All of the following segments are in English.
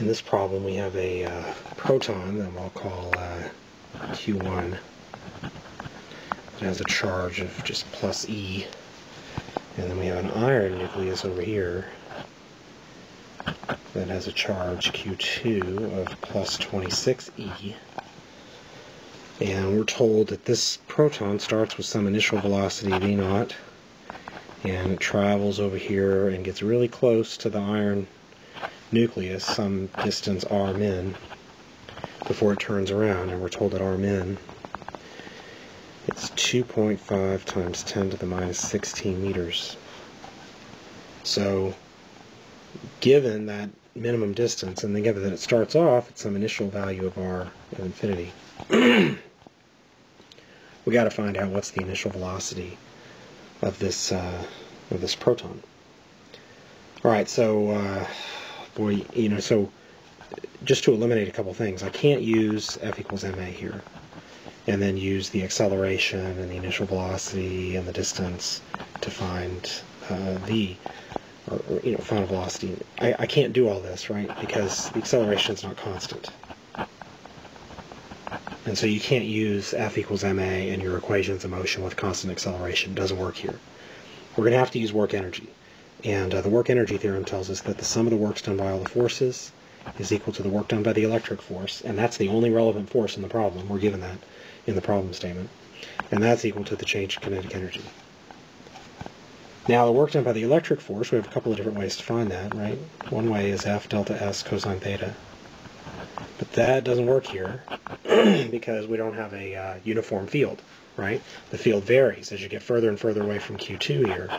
In this problem, we have a uh, proton that we'll call uh, Q1. It has a charge of just plus E. And then we have an iron nucleus over here that has a charge Q2 of plus 26E. And we're told that this proton starts with some initial velocity v naught and it travels over here and gets really close to the iron nucleus, some distance r min, before it turns around, and we're told that r min it's 2.5 times 10 to the minus 16 meters. So, given that minimum distance, and then given that it starts off at some initial value of r of infinity, we got to find out what's the initial velocity of this uh, of this proton. All right, so uh, boy, you know, so just to eliminate a couple things, I can't use f equals ma here, and then use the acceleration and the initial velocity and the distance to find uh, v, or, or, you know, final velocity. I, I can't do all this, right? Because the acceleration is not constant. And so you can't use F equals ma in your equations of motion with constant acceleration. It doesn't work here. We're going to have to use work energy. And uh, the work energy theorem tells us that the sum of the works done by all the forces is equal to the work done by the electric force. And that's the only relevant force in the problem. We're given that in the problem statement. And that's equal to the change in kinetic energy. Now, the work done by the electric force, we have a couple of different ways to find that, right? One way is F delta S cosine theta. But that doesn't work here because we don't have a uh, uniform field, right? The field varies. As you get further and further away from Q2 here,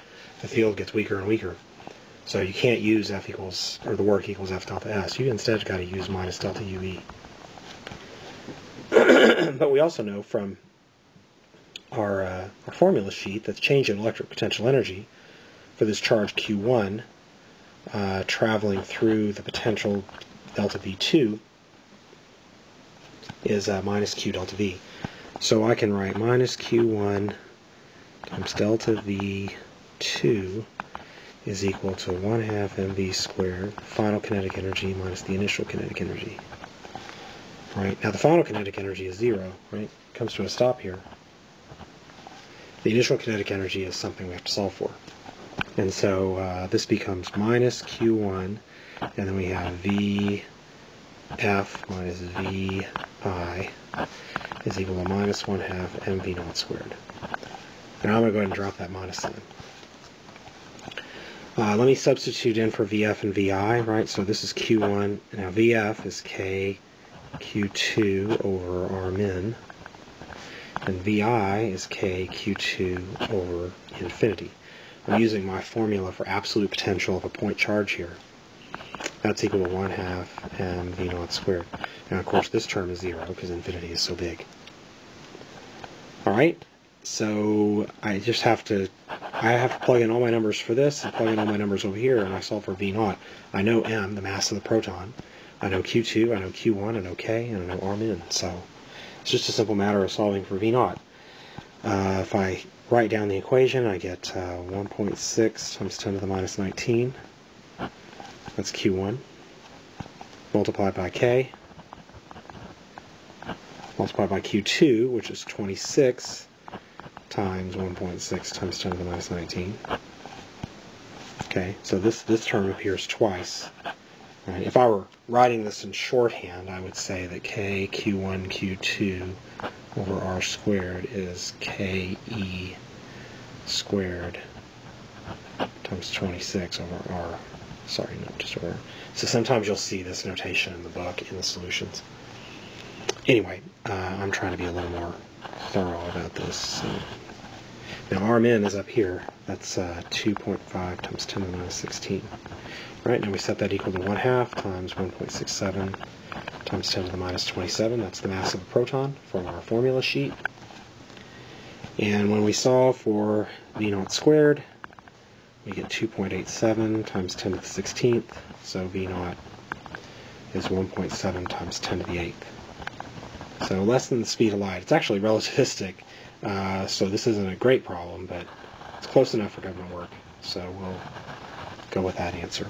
the field gets weaker and weaker. So you can't use F equals, or the work equals F delta S. You instead got to use minus delta UE. but we also know from our, uh, our formula sheet that the change in electric potential energy for this charge Q1 uh, traveling through the potential delta V2 is uh, minus q delta v. So I can write minus q1 times delta v2 is equal to 1 half mv squared, final kinetic energy minus the initial kinetic energy. Right, now the final kinetic energy is zero, right? Comes to a stop here. The initial kinetic energy is something we have to solve for. And so uh, this becomes minus q1, and then we have v f minus v i is equal to minus 1 half mv naught squared. Now I'm going to go ahead and drop that minus sign. Uh, let me substitute in for VF and VI, right? So this is Q1. Now VF is K Q2 over R min. And VI is K Q2 over infinity. I'm using my formula for absolute potential of a point charge here. That's equal to 1 half mv naught squared. Now, of course, this term is 0 because infinity is so big. Alright, so I just have to, I have to plug in all my numbers for this and plug in all my numbers over here, and I solve for v naught. I know m, the mass of the proton. I know q2, I know q1, I know k, and I know r min. So it's just a simple matter of solving for v naught. Uh, if I write down the equation, I get uh, 1.6 times 10 to the minus 19. That's q1. Multiplied by k. Multiplied by q2, which is 26 times 1.6 times 10 to the minus 19. Okay, so this, this term appears twice. Right. If I were writing this in shorthand, I would say that k q1 q2 over r squared is ke squared times 26 over r Sorry, not just over. So sometimes you'll see this notation in the book in the solutions. Anyway, uh, I'm trying to be a little more thorough about this. So. Now R min is up here. That's uh, 2.5 times 10 to the minus 16. Right, now we set that equal to 1 half times 1.67 times 10 to the minus 27. That's the mass of a proton from our formula sheet. And when we solve for v naught squared, we get 2.87 times 10 to the 16th, so V naught is 1.7 times 10 to the 8th. So less than the speed of light. It's actually relativistic, uh, so this isn't a great problem, but it's close enough for government work, so we'll go with that answer.